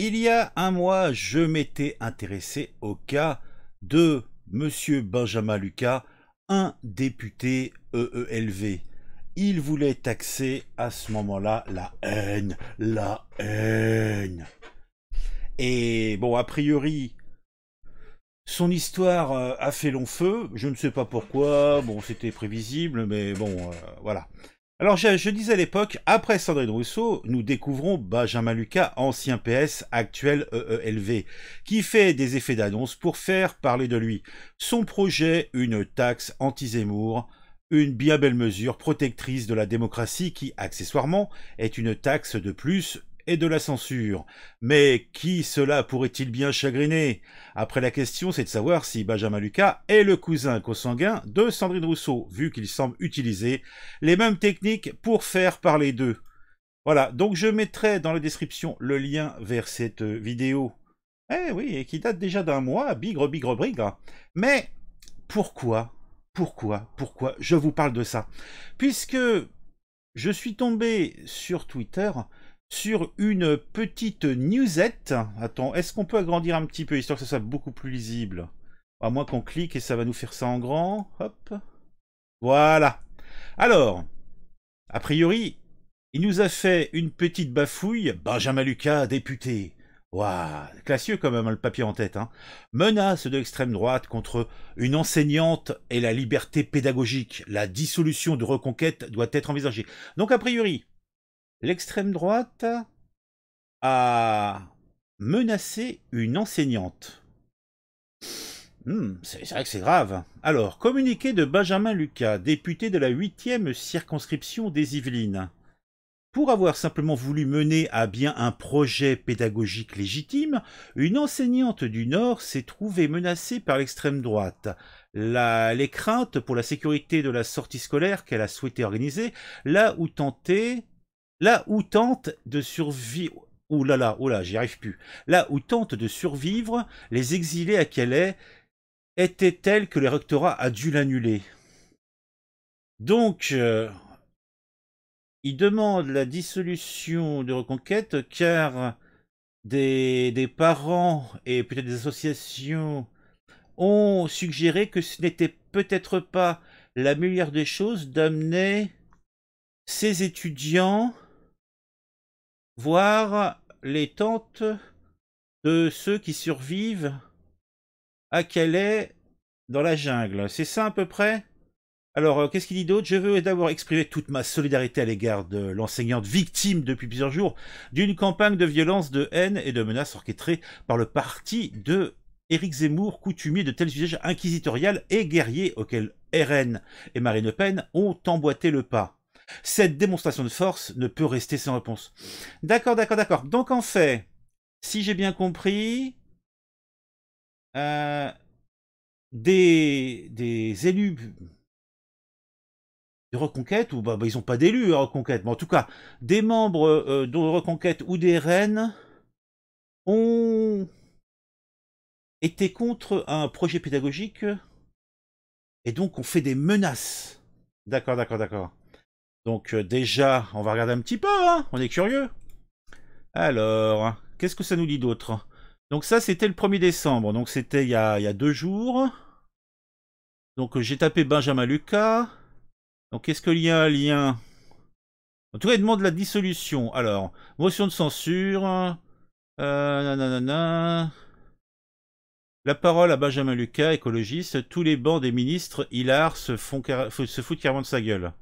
Il y a un mois, je m'étais intéressé au cas de Monsieur Benjamin Lucas, un député EELV. Il voulait taxer à ce moment-là la haine, la haine. Et bon, a priori, son histoire euh, a fait long feu. Je ne sais pas pourquoi. Bon, c'était prévisible, mais bon, euh, voilà. Alors, je, disais à l'époque, après Sandrine Rousseau, nous découvrons Benjamin Lucas, ancien PS, actuel EELV, qui fait des effets d'annonce pour faire parler de lui. Son projet, une taxe anti-Zemmour, une bien belle mesure protectrice de la démocratie qui, accessoirement, est une taxe de plus et de la censure. Mais qui cela pourrait-il bien chagriner? Après la question, c'est de savoir si Benjamin Lucas est le cousin consanguin de Sandrine Rousseau, vu qu'il semble utiliser les mêmes techniques pour faire parler d'eux. Voilà, donc je mettrai dans la description le lien vers cette vidéo. Eh oui, et qui date déjà d'un mois, bigre, bigre, brigre. Mais pourquoi Pourquoi Pourquoi je vous parle de ça? Puisque je suis tombé sur Twitter sur une petite newsette. Attends, est-ce qu'on peut agrandir un petit peu, histoire que ça soit beaucoup plus lisible? À moins qu'on clique et ça va nous faire ça en grand. Hop. Voilà. Alors, a priori, il nous a fait une petite bafouille. Benjamin Lucas, député. Waouh, classieux quand même, le papier en tête. Hein. Menace de l'extrême droite contre une enseignante et la liberté pédagogique. La dissolution de Reconquête doit être envisagée. Donc, a priori, l'extrême droite a menacé une enseignante. Hmm, c'est vrai que c'est grave. Alors, communiqué de Benjamin Lucas, député de la huitième circonscription des Yvelines. Pour avoir simplement voulu mener à bien un projet pédagogique légitime, une enseignante du Nord s'est trouvée menacée par l'extrême droite. les craintes pour la sécurité de la sortie scolaire qu'elle a souhaité organiser, là où tenter Là où tente de survivre... Ouh oh là, j'y arrive plus. Là où tente de survivre, les exilés à Calais étaient tels que le rectorat a dû l'annuler. Donc, euh, il demande la dissolution de Reconquête car des, des parents et peut-être des associations ont suggéré que ce n'était peut-être pas la meilleure des choses d'amener ces étudiants voir les tentes de ceux qui survivent à Calais dans la jungle. C'est ça à peu près? Alors, euh, qu'est-ce qu'il dit d'autre? Je veux d'abord exprimer toute ma solidarité à l'égard de l'enseignante victime depuis plusieurs jours d'une campagne de violence, de haine et de menaces orchestrée par le parti de Éric Zemmour, coutumier de tels usages inquisitorial et guerriers auxquels RN et Marine Le Pen ont emboîté le pas. Cette démonstration de force ne peut rester sans réponse. D'accord, d'accord, d'accord. Donc en fait, si j'ai bien compris, euh, des, des élus de Reconquête, ou bah, bah ils n'ont pas d'élus à Reconquête, mais en tout cas, des membres euh, de Reconquête ou des reines ont été contre un projet pédagogique et donc on fait des menaces. D'accord, d'accord, d'accord. Donc euh, déjà, on va regarder un petit peu, hein on est curieux. Alors, qu'est-ce que ça nous dit d'autre? Donc ça, c'était le 1er décembre, donc c'était il, y a deux jours. Donc euh, j'ai tapé Benjamin Lucas. Donc est-ce qu'il y a un lien? En tout cas, il demande la dissolution. Alors, motion de censure. Euh, nanana. La parole à Benjamin Lucas, écologiste. Tous les bancs des ministres, Hilar, se, font, se foutent carrément de sa gueule.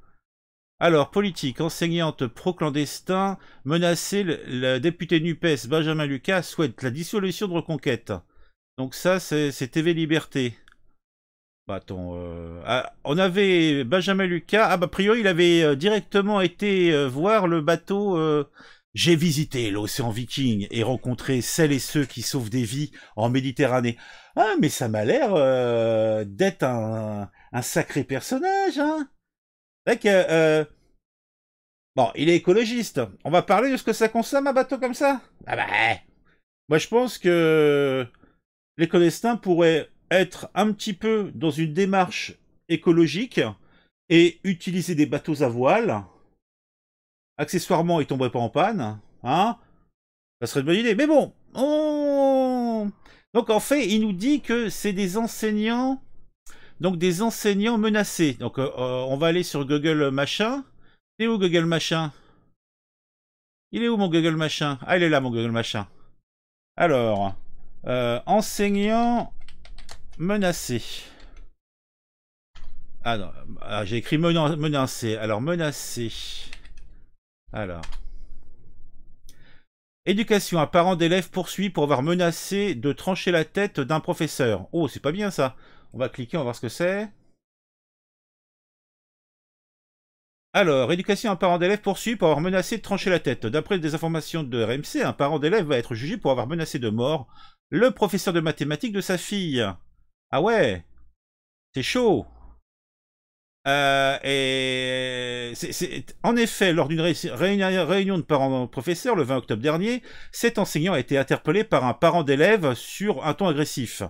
Alors, politique, enseignante pro-clandestin, menacée, le, député NUPES Benjamin Lucas souhaite la dissolution de Reconquête. Donc ça, c'est TV Liberté. Bah attends, euh, ah, on avait Benjamin Lucas, ah bah a priori il avait euh, directement été euh, voir le bateau... J'ai visité l'océan viking et rencontré celles et ceux qui sauvent des vies en Méditerranée. Ah mais ça m'a l'air d'être un, un sacré personnage, hein euh, bon, il est écologiste. On va parler de ce que ça consomme un bateau comme ça? Ah bah... Moi, je pense que les clandestins pourraient être un petit peu dans une démarche écologique et utiliser des bateaux à voile. Accessoirement, ils tomberaient pas en panne. Hein Ça serait une bonne idée. Mais bon, on... Donc en fait, il nous dit que c'est des enseignants, donc des enseignants menacés. Donc euh, euh, on va aller sur Google machin. C'est où Google machin? Il est où mon Google machin? Ah, il est là mon Google machin. Alors, euh, enseignants menacés. Ah, ah j'ai écrit menacé. Alors menacé. Alors. Éducation, un parent d'élève poursuit pour avoir menacé de trancher la tête d'un professeur. Oh, c'est pas bien ça. On va cliquer, on va voir ce que c'est. Alors, éducation, un parent d'élève poursuit pour avoir menacé de trancher la tête. D'après des informations de RMC, un parent d'élève va être jugé pour avoir menacé de mort le professeur de mathématiques de sa fille. Ah ouais, c'est chaud. Euh, en effet, lors d'une réunion de parents-professeurs le 20 octobre dernier, cet enseignant a été interpellé par un parent d'élève sur un ton agressif,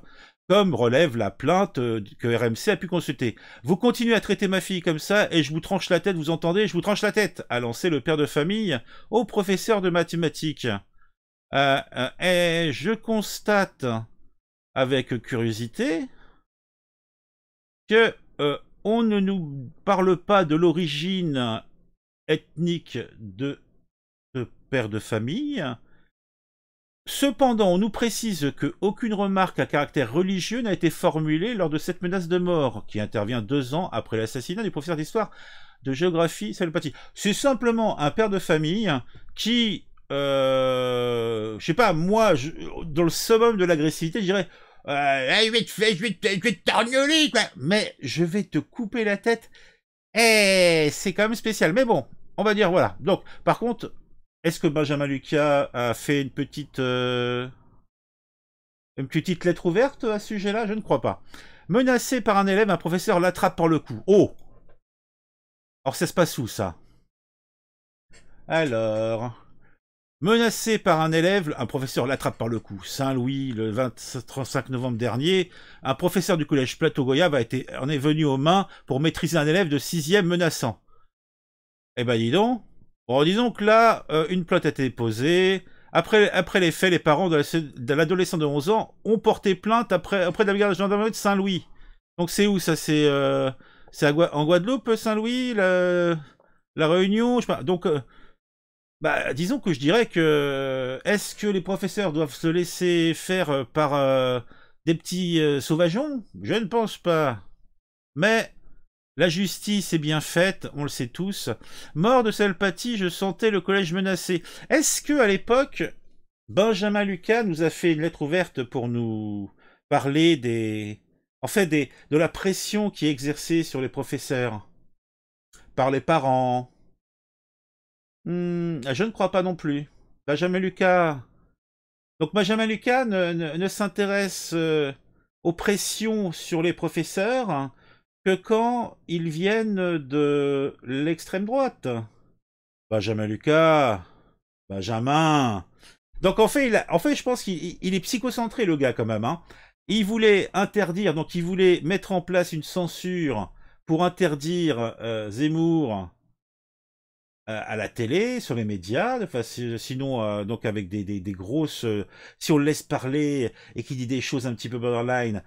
comme relève la plainte euh, que RMC a pu consulter. Vous continuez à traiter ma fille comme ça et je vous tranche la tête, vous entendez Je vous tranche la tête, a lancé le père de famille au professeur de mathématiques. Euh, et je constate avec curiosité que on ne nous parle pas de l'origine ethnique de ce père de famille. Cependant, on nous précise qu'aucune remarque à caractère religieux n'a été formulée lors de cette menace de mort, qui intervient deux ans après l'assassinat du professeur d'histoire de géographie Salopati. C'est simplement un père de famille qui, euh, je sais pas, moi, dans le summum de l'agressivité, je dirais, euh, je vais te, je je te quoi. Mais je vais te couper la tête. Et c'est quand même spécial. Mais bon, on va dire voilà. Donc, par contre, est-ce que Benjamin Lucas a fait une petite, euh, une petite lettre ouverte à ce sujet-là? Je ne crois pas. Menacé par un élève, un professeur l'attrape par le cou. Oh Or, ça se passe où, ça? Alors... Menacé par un élève, un professeur l'attrape par le cou. Saint-Louis, le 25 novembre dernier, un professeur du collège Plateau Goya a été, en est venu aux mains pour maîtriser un élève de sixième menaçant. Eh ben dis donc. Bon, disons que là, euh, une plainte a été posée. Après, après les faits, les parents de l'adolescent de 11 ans ont porté plainte après, après la de gendarmerie de Saint-Louis. Donc c'est où ça? C'est euh, en Guadeloupe, Saint-Louis, la, la Réunion, je sais pas. Donc euh, bah, disons que je dirais que est-ce que les professeurs doivent se laisser faire euh, par euh, des petits euh, sauvageons? Je ne pense pas. Mais la justice est bien faite, on le sait tous. Mort de Salpati, je sentais le collège menacé. Est-ce que à l'époque, Benjamin Lucas nous a fait une lettre ouverte pour nous parler des, en fait, des, de la pression qui est exercée sur les professeurs par les parents, Hmm, je ne crois pas non plus. Benjamin Lucas. Donc Benjamin Lucas ne, s'intéresse euh, aux pressions sur les professeurs quand ils viennent de l'extrême droite. Benjamin Lucas. Benjamin. Donc en fait, je pense qu'il est psychocentré le gars quand même. Hein. Il voulait interdire, donc il voulait mettre en place une censure pour interdire euh, Zemmour euh, à la télé, sur les médias, sinon euh, avec des, des, grosses, si on le laisse parler et qu'il dit des choses un petit peu borderline,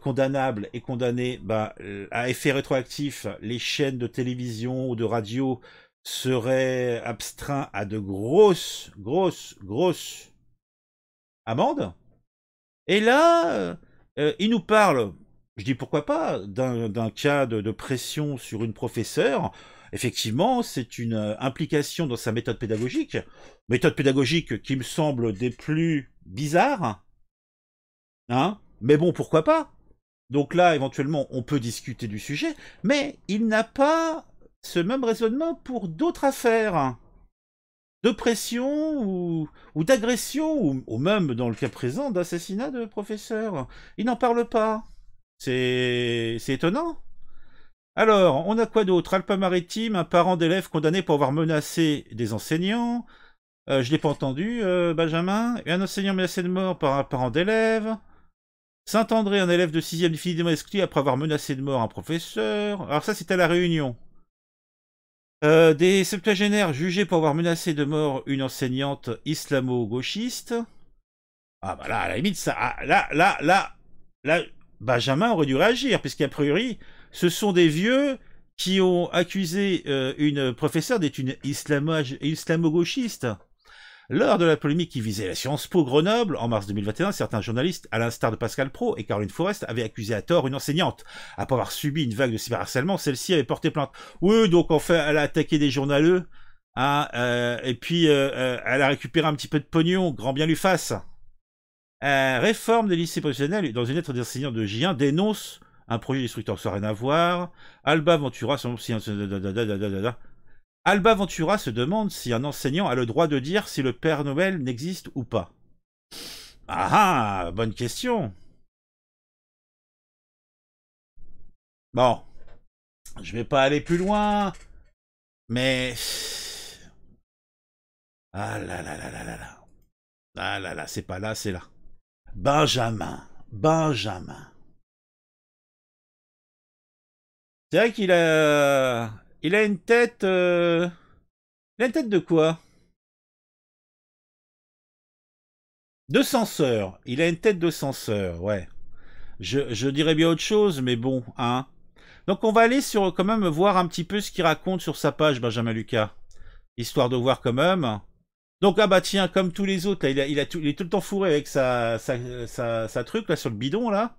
condamnables et condamnées, bah, à effet rétroactif, les chaînes de télévision ou de radio seraient astreints à de grosses, grosses, grosses amendes. Et là, il nous parle, je dis pourquoi pas, d'un cas de, de pression sur une professeure. Effectivement, c'est une euh, implication dans sa méthode pédagogique, méthode pédagogique qui me semble des plus bizarres, hein, mais bon, pourquoi pas? Donc là, éventuellement, on peut discuter du sujet, mais il n'a pas ce même raisonnement pour d'autres affaires de pression ou, d'agression, ou, même dans le cas présent d'assassinat de professeurs. Il n'en parle pas. C'est étonnant. Alors, on a quoi d'autre? Alpes-Maritimes, un parent d'élève condamné pour avoir menacé des enseignants. Euh, je l'ai pas entendu, euh, Benjamin. Un enseignant menacé de mort par un parent d'élève. Saint-André, un élève de 6e définitivement exclu après avoir menacé de mort un professeur. Alors ça, c'est à La Réunion. Euh, des septuagénaires jugés pour avoir menacé de mort une enseignante islamo-gauchiste. Ah bah là, à la limite, ça, ah, là, là, là, là, Benjamin aurait dû réagir, puisqu'a priori, ce sont des vieux qui ont accusé euh, une professeure d'être une islamo-gauchiste. Lors de la polémique qui visait la Sciences Po Grenoble, en mars 2021, certains journalistes, à l'instar de Pascal Pro et Caroline Forest, avaient accusé à tort une enseignante. Après avoir subi une vague de cyberharcèlement, celle-ci avait porté plainte. Oui, donc en fait, elle a attaqué des journaleux, hein, euh, et puis euh, euh, elle a récupéré un petit peu de pognon, grand bien lui fasse. réforme des lycées professionnels, dans une lettre d'enseignant de J1, dénonce un projet destructeur sans rien à voir. Alba Ventura, son... Alba Ventura se demande si un enseignant a le droit de dire si le Père Noël n'existe ou pas. Ah ah, bonne question. Bon, je vais pas aller plus loin, mais ah là là là là là là, ah là là, c'est pas là, c'est là. Benjamin, Benjamin. C'est vrai qu'il a il a une tête... Euh, il a une tête de quoi? De censeur. Il a une tête de censeur, ouais. Je, dirais bien autre chose, mais bon, hein. Donc on va aller sur quand même voir un petit peu ce qu'il raconte sur sa page, Benjamin Lucas. Histoire de voir quand même. Donc ah bah tiens, comme tous les autres, là, il, est tout le temps fourré avec sa, sa truc là sur le bidon là.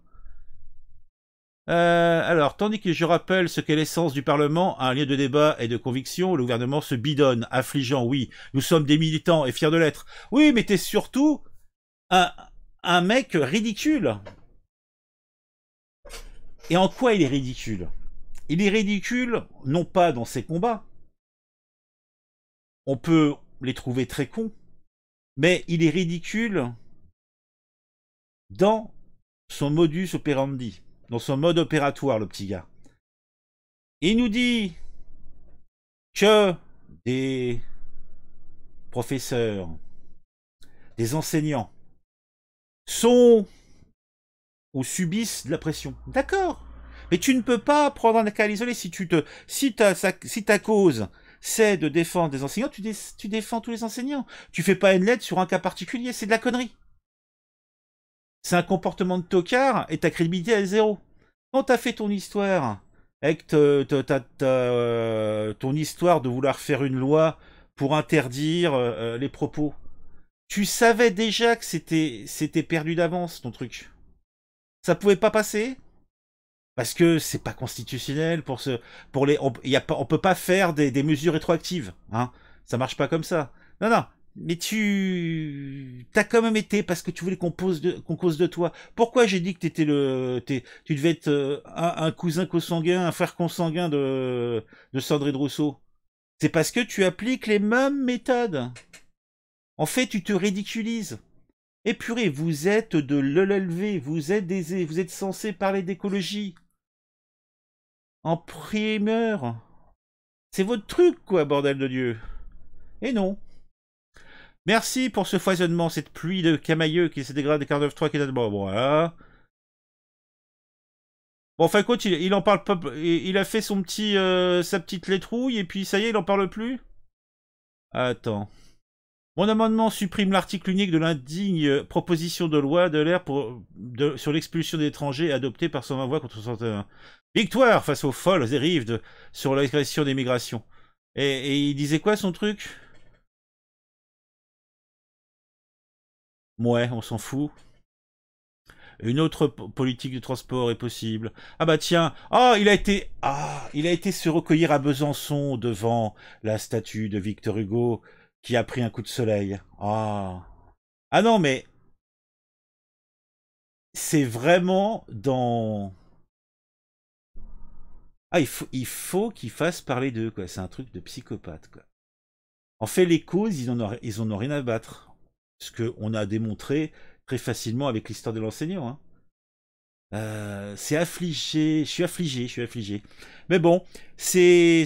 Euh, alors, tandis que je rappelle ce qu'est l'essence du Parlement, un lieu de débat et de conviction, le gouvernement se bidonne, affligeant, oui, nous sommes des militants et fiers de l'être. Oui, mais t'es surtout un, un mec ridicule. Et en quoi il est ridicule? Il est ridicule, non pas dans ses combats. On peut les trouver très cons, mais il est ridicule dans son modus operandi dans son mode opératoire, le petit gars. Il nous dit que des professeurs, des enseignants sont ou subissent de la pression. D'accord. Mais tu ne peux pas prendre un cas isolé si tu te, si ta, si cause c'est de défendre des enseignants, tu, tu défends tous les enseignants. Tu fais pas une lettre sur un cas particulier, c'est de la connerie. C'est un comportement de tocard et ta crédibilité est zéro. Quand t'as fait ton histoire, avec euh, ton histoire de vouloir faire une loi pour interdire euh, euh, les propos, tu savais déjà que c'était c'était perdu d'avance ton truc. Ça pouvait pas passer parce que c'est pas constitutionnel pour ce pour les on peut pas faire des, des mesures rétroactives hein. Ça marche pas comme ça. Non non, mais tu t'as quand même été parce que tu voulais qu'on pose de qu'on cause de toi. Pourquoi j'ai dit que t'étais le tu devais être euh, un, cousin consanguin, un frère consanguin de de Sandrine Rousseau? C'est parce que tu appliques les mêmes méthodes. En fait, tu te ridiculises. Et purée, vous êtes de l'ELV, vous êtes des vous êtes censé parler d'écologie. En primeur. C'est votre truc quoi, bordel de Dieu. Et non. Merci pour ce foisonnement, cette pluie de camailleux qui se dégrade des quarts d'œuvre 3 qui est bon, voilà. Bon, enfin, écoute, il, en parle pas, il, a fait son petit, euh, sa petite letrouille, et puis ça y est, il en parle plus? Attends. Mon amendement supprime l'article unique de l'indigne proposition de loi de l'air sur l'expulsion d'étrangers adoptée par 120 voix contre 61. Victoire face aux folles dérives de, sur l'agression des migrations. Et il disait quoi son truc? Ouais, on s'en fout. Une autre politique de transport est possible. Ah bah tiens, ah il a été, ah il a été se recueillir à Besançon devant la statue de Victor Hugo qui a pris un coup de soleil. Ah, ah non mais c'est vraiment dans ah il faut il faut qu'il fasse parler d'eux quoi. C'est un truc de psychopathe quoi. En fait les causes ils en ont rien à battre ce qu'on a démontré très facilement avec l'histoire de l'enseignant. Hein. Euh, c'est affligé, je suis affligé, je suis affligé. Mais bon, c'est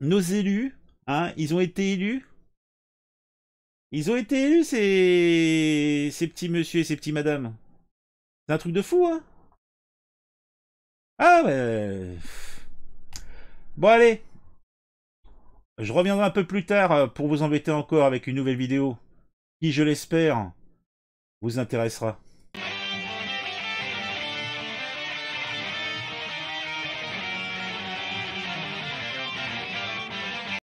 nos élus, hein, ils ont été élus. Ils ont été élus ces ces petits monsieur et ces petits madames. C'est un truc de fou, hein. Ah ouais. Bon allez, Je reviendrai un peu plus tard euh, pour vous embêter encore avec une nouvelle vidéo qui, je l'espère, vous intéressera.